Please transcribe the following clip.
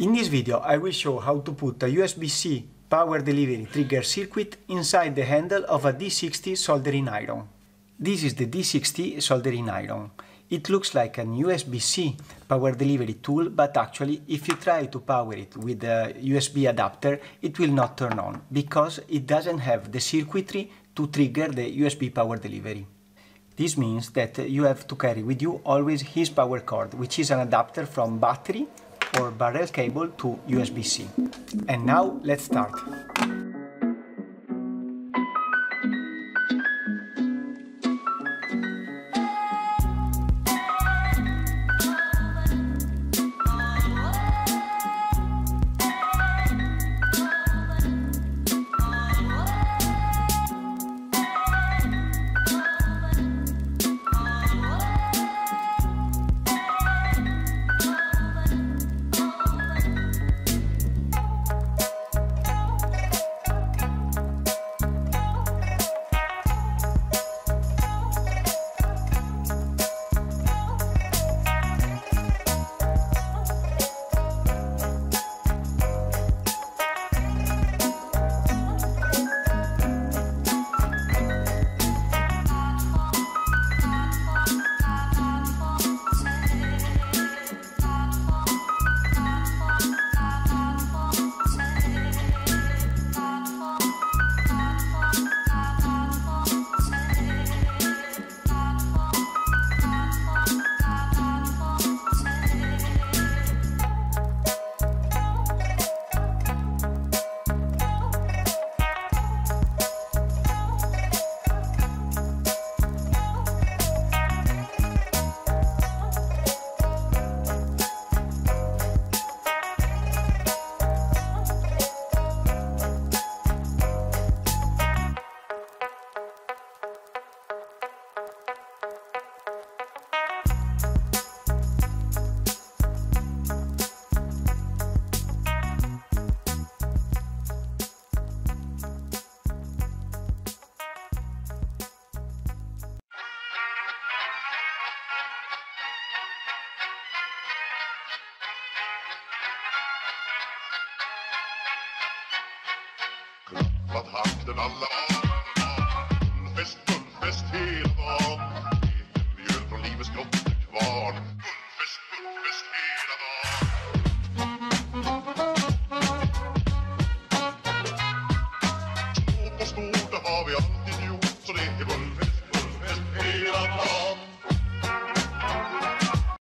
In this video I will show how to put a USB-C power delivery trigger circuit inside the handle of a D60 soldering iron. This is the D60 soldering iron. It looks like an USB-C power delivery tool, but actually if you try to power it with a USB adapter, it will not turn on, because it doesn't have the circuitry to trigger the USB power delivery. This means that you have to carry with you always his power cord, which is an adapter from battery or barrel cable to USB-C. And now let's start. tappat hatten alla Guldfest, guldfest hela dagen Leken mjöl från livets grottekvarn Guldfest, guldfest hela dagen. Stort och stort, det har vi alltid gjort Så det är guld.